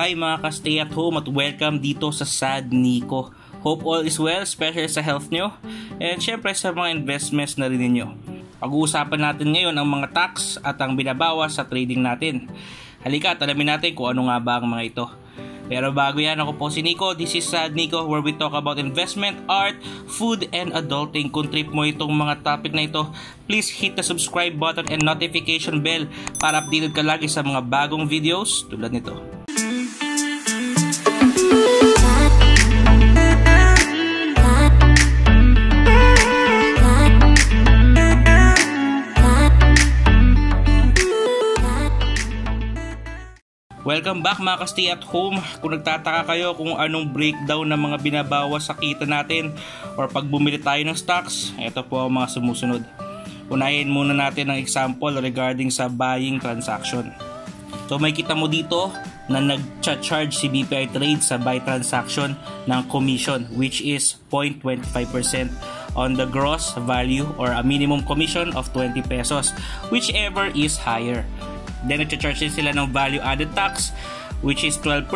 Hi mga ka-stay at home at welcome dito sa Sad Nico. Hope all is well, especially sa health nyo and syempre sa mga investments na rin ninyo. Pag-uusapan natin ngayon ang mga tax at ang binabawas sa trading natin. Halika at alamin natin kung ano nga ba ang mga ito. Pero bago yan, ako po si Nico. This is Sad Nico where we talk about investment, art, food, and adulting. Kung trip mo itong mga topic na ito, please hit the subscribe button and notification bell para updated ka lagi sa mga bagong videos tulad nito. Welcome back mga ka-stay at home. Kung nagtataka kayo kung anong breakdown ng mga binabawas sa kita natin or pag bumili tayo ng stocks, ito po ang mga sumusunod. Unahin muna natin ang example regarding sa buying transaction. So may kita mo dito na nag-charge si BPI Trade sa buy transaction ng commission which is 0.25% on the gross value or a minimum commission of 20 pesos whichever is higher. Then nagcha-charge din sila ng value added tax which is 12%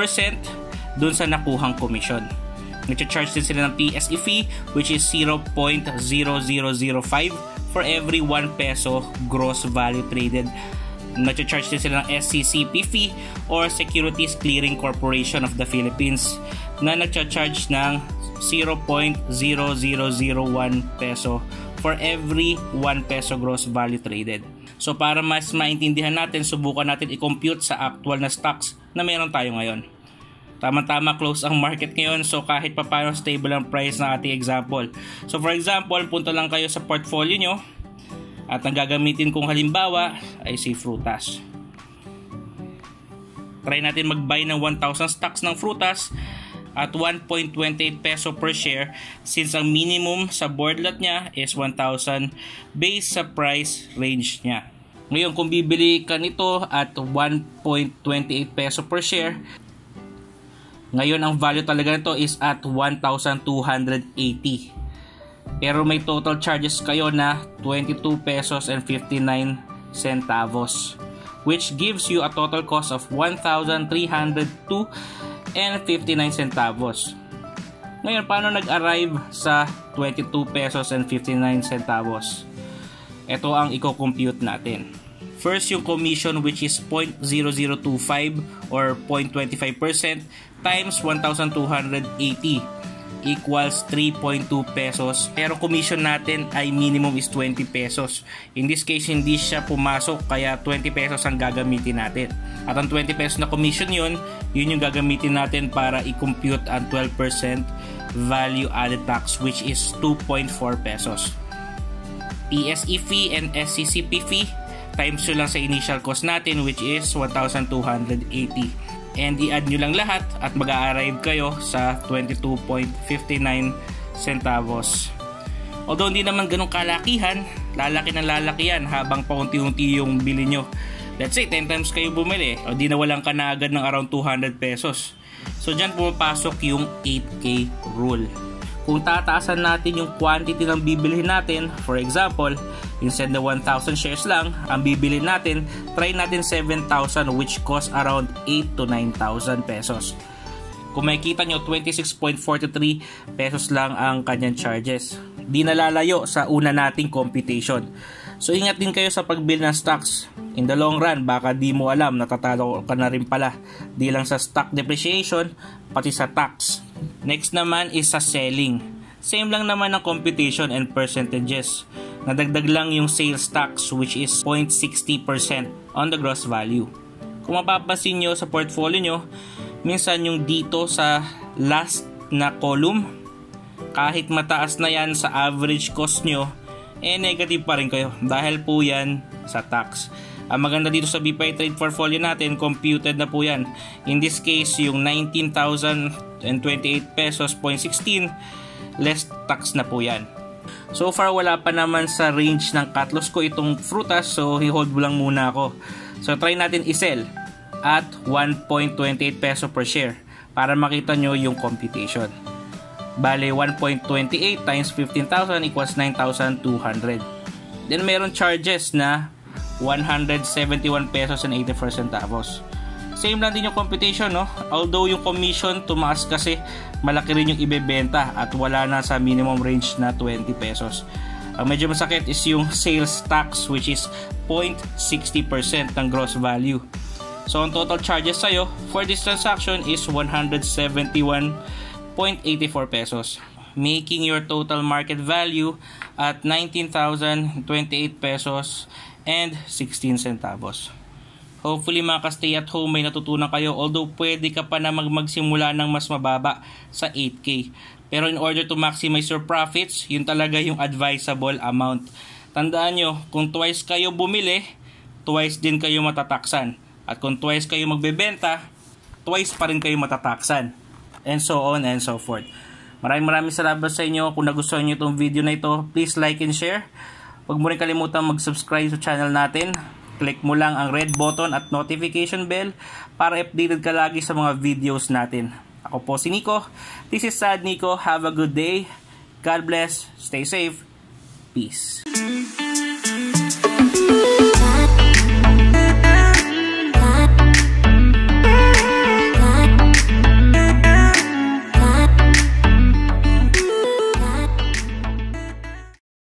dun sa nakuhang commission. Nagcha-charge din sila ng PSE fee which is 0.0005 for every 1 peso gross value traded. Nagcha-charge din sila ng SCCP fee or Securities Clearing Corporation of the Philippines na nagcha-charge ng 0.0001 peso for every 1 peso gross value traded. So para mas maintindihan natin, subukan natin i-compute sa actual na stocks na meron tayo ngayon. Tama-tama close ang market ngayon so kahit pa paano stable ang price ng ating example. So for example, punta lang kayo sa portfolio nyo at ang gagamitin kong halimbawa ay si Frutas. Try natin mag-buy ng 1,000 stocks ng Frutas at 1.28 peso per share since ang minimum sa board lot niya is 1,000 based sa price range niya. Ngayon, kung bibili ka nito at 1.28 peso per share, ngayon ang value talaga nito is at 1,280. Pero may total charges kayo na 22 pesos and 59 centavos which gives you a total cost of 1,302 and 59 centavos. Ngayon, paano nag-arrive sa 22 pesos and 59 centavos? ito ang i-compute natin. First, yung commission which is 0.0025 or 0.25% times 1,280 equals 3.2 pesos. Pero commission natin ay minimum is 20 pesos. In this case, hindi siya pumasok kaya 20 pesos ang gagamitin natin. At ang 20 pesos na commission yun, yun yung gagamitin natin para i-compute ang 12% value added tax which is 2.4 pesos. PSE fee and SCCP fee times nyo lang sa initial cost natin which is 1,280 and i-add nyo lang lahat at mag-arrive kayo sa 22.59 centavos. Although hindi naman ganun kalakihan lalaki ng lalaki yan habang paunti-unti yung bili nyo. Let's say 10 times kayo bumili o di na walang ka na agad ng around 200 pesos. So dyan pumapasok yung 8k rule. Kung tataasan natin yung quantity ng bibilihin natin, for example, instead na 1,000 shares lang, ang bibili natin, try natin 7,000 which cost around 8 to 9,000 pesos. Kung makikita nyo, 26.43 pesos lang ang kanyang charges. Di nalalayo sa una nating computation. So ingat din kayo sa pagbuild ng stocks. In the long run, baka di mo alam, natatalo ka na rin pala. Di lang sa stock depreciation, pati sa tax. Next naman is sa selling. Same lang naman ang computation and percentages. Nadagdag lang yung sales tax which is 0.60% on the gross value. Kung mapapansin nyo sa portfolio nyo, minsan yung dito sa last na column, kahit mataas na yan sa average cost nyo, eh negative pa rin kayo dahil po yan sa tax. Ang maganda dito sa BPI Trade portfolio natin, computed na po yan. In this case, yung 19,028 pesos, 0.16, less tax na po yan. So far, wala pa naman sa range ng cut loss ko itong frutas, so i-hold lang muna ako. So try natin i-sell at 1.28 peso per share para makita nyo yung computation. Bale, 1.28 times 15,000 equals 9,200. Then meron charges na 171 pesos and 84 centavos. Same lang din yung computation, no? Although yung commission tumaas kasi malaki rin yung ibebenta at wala na sa minimum range na 20 pesos. Ang medyo masakit is yung sales tax which is 0.60% ng gross value. So ang total charges sa'yo for this transaction is 171.84 pesos making your total market value at 19,028 pesos and 16 centavos. Hopefully mga ka-stay at home may natutunan kayo although pwede ka pa na mag magsimula ng mas mababa sa 8K. Pero in order to maximize your profits, yun talaga yung advisable amount. Tandaan nyo, kung twice kayo bumili, twice din kayo matataksan. At kung twice kayo magbebenta, twice pa rin kayo matataksan. And so on and so forth. Maraming maraming salamat sa inyo. Kung nagustuhan nyo itong video na ito, please like and share. Huwag mo rin kalimutan mag-subscribe sa channel natin click mo lang ang red button at notification bell para updated ka lagi sa mga videos natin. Ako po si Nico. This is Sad Nico. Have a good day. God bless. Stay safe. Peace.